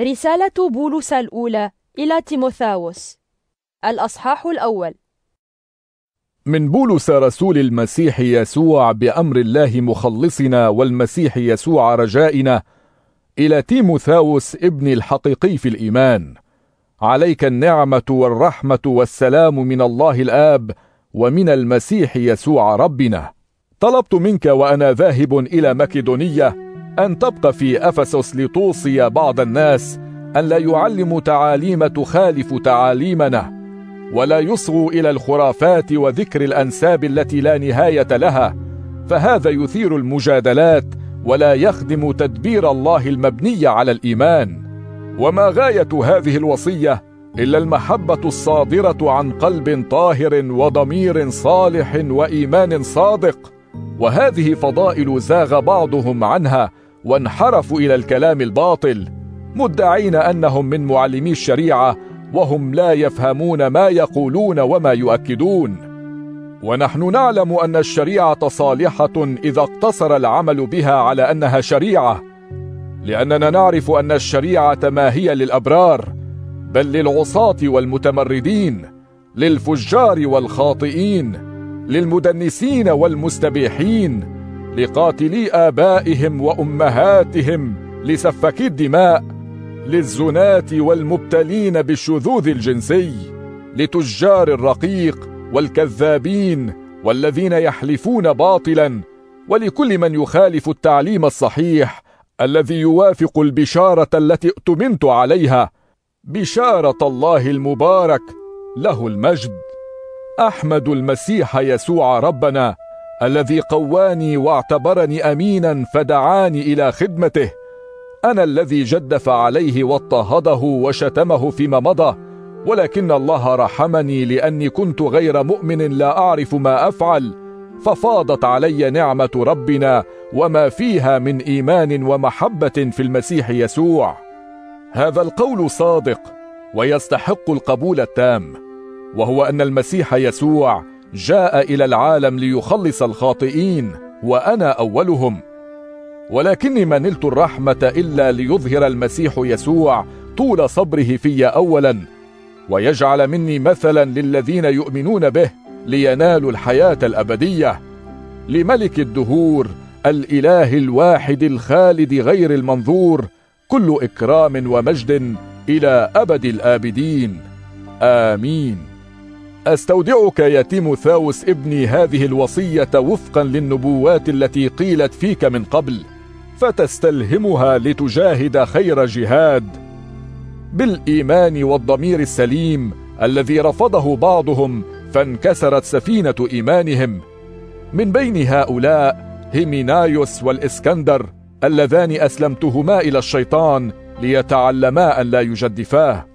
رسالة بولس الأولى إلى تيموثاوس. الأصحاح الأول. من بولس رسول المسيح يسوع بأمر الله مخلصنا والمسيح يسوع رجائنا إلى تيموثاوس ابن الحقيقي في الإيمان. عليك النعمة والرحمة والسلام من الله الآب ومن المسيح يسوع ربنا. طلبت منك وأنا ذاهب إلى مكدونية أن تبقى في أفسس لتوصي بعض الناس أن لا يعلموا تعاليم تخالف تعاليمنا ولا يصغوا إلى الخرافات وذكر الأنساب التي لا نهاية لها فهذا يثير المجادلات ولا يخدم تدبير الله المبني على الإيمان. وما غاية هذه الوصية إلا المحبة الصادرة عن قلب طاهر وضمير صالح وإيمان صادق وهذه فضائل زاغ بعضهم عنها وانحرفوا إلى الكلام الباطل مدعين أنهم من معلمي الشريعة وهم لا يفهمون ما يقولون وما يؤكدون. ونحن نعلم أن الشريعة صالحة إذا اقتصر العمل بها على أنها شريعة لأننا نعرف أن الشريعة ما هي للأبرار بل للعصاة والمتمردين للفجار والخاطئين للمدنسين والمستبيحين لقاتلي آبائهم وأمهاتهم لسفكي الدماء للزناة والمبتلين بالشذوذ الجنسي لتجار الرقيق والكذابين والذين يحلفون باطلا ولكل من يخالف التعليم الصحيح الذي يوافق البشارة التي اؤتمنت عليها. بشارة الله المبارك له المجد. أحمد المسيح يسوع ربنا. الذي قواني واعتبرني أمينا فدعاني إلى خدمته. أنا الذي جدف عليه واضطهده وشتمه فيما مضى ولكن الله رحمني لأني كنت غير مؤمن لا أعرف ما أفعل. ففاضت علي نعمة ربنا وما فيها من إيمان ومحبة في المسيح يسوع. هذا القول صادق ويستحق القبول التام وهو أن المسيح يسوع جاء إلى العالم ليخلص الخاطئين وأنا أولهم. ولكني ما نلت الرحمة إلا ليظهر المسيح يسوع طول صبره في اولا ويجعل مني مثلا للذين يؤمنون به لينالوا الحياة الأبدية. لملك الدهور الإله الواحد الخالد غير المنظور كل إكرام ومجد إلى أبد الآبدين. آمين. أستودعك يا تيموثاوس ابني هذه الوصية وفقا للنبوات التي قيلت فيك من قبل فتستلهمها لتجاهد خير جهاد. بالإيمان والضمير السليم الذي رفضه بعضهم فانكسرت سفينة إيمانهم. من بين هؤلاء هيمينايوس والإسكندر اللذان أسلمتهما إلى الشيطان ليتعلما أن لا يجدفاه.